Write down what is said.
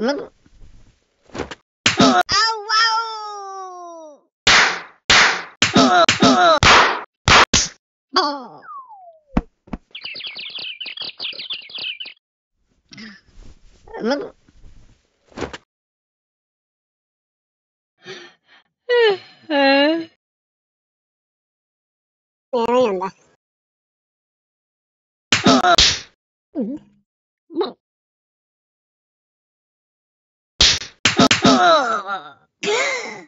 Oh. Oh.